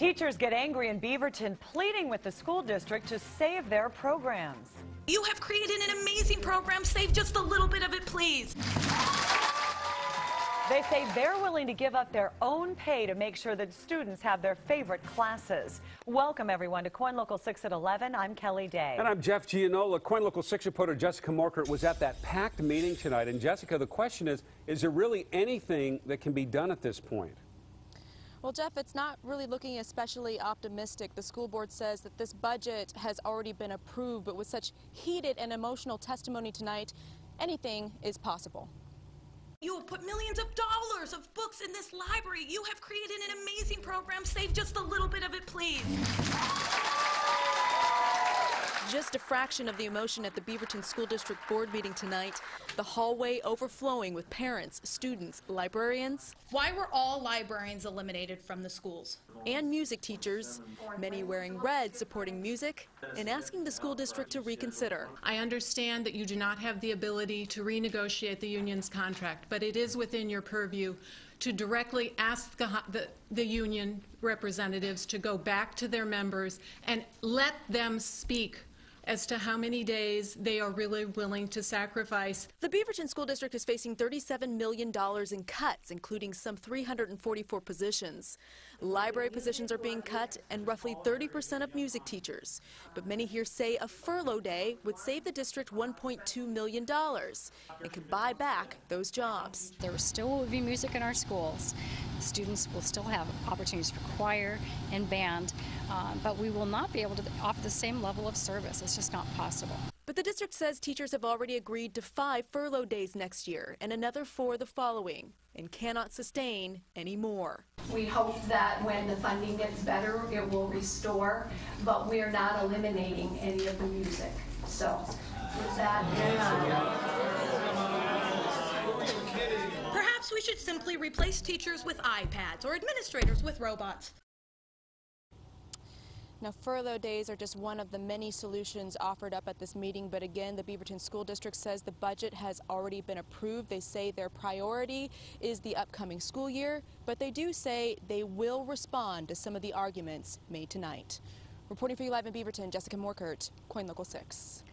Teachers get angry in Beaverton, pleading with the school district to save their programs. You have created an amazing program. Save just a little bit of it, please. They say they're willing to give up their own pay to make sure that students have their favorite classes. Welcome, everyone, to KOIN Local 6 at 11. I'm Kelly Day. And I'm Jeff Gianola. KOIN Local 6 reporter Jessica Morkert was at that packed meeting tonight. And Jessica, the question is, is there really anything that can be done at this point? Well, Jeff, it's not really looking especially optimistic. The school board says that this budget has already been approved, but with such heated and emotional testimony tonight, anything is possible. You have put millions of dollars of books in this library. You have created an amazing program. Save just a little bit of it, please. Just a fraction of the emotion at the Beaverton School District Board meeting tonight. The hallway overflowing with parents, students, librarians. Why were all librarians eliminated from the schools? And music teachers, many wearing red supporting music and asking the school district to reconsider. I understand that you do not have the ability to renegotiate the union's contract, but it is within your purview to directly ask the, the, the, union representatives to go back to their members and let them speak as to how many days they are really willing to sacrifice. The Beaverton School District is facing $37 million in cuts, including some 344 positions. Library positions are being cut and roughly 30% of music teachers. But many here say a furlough day would save the district $1.2 million and could buy back those jobs. There still will be music in our schools. Students will still have opportunities for choir and band, uh, but we will not be able to offer the same level of service. It's just not possible. But the district says teachers have already agreed to five furlough days next year and another four the following and cannot sustain any more. We hope that when the funding gets better, it will restore, but we are not eliminating any of the music. So, with that, Perhaps we should simply replace teachers with iPads or administrators with robots. Now, furlough days are just one of the many solutions offered up at this meeting, but again, the Beaverton School District says the budget has already been approved. They say their priority is the upcoming school year, but they do say they will respond to some of the arguments made tonight. Reporting for you live in Beaverton, Jessica Morkert, KOIN Local 6.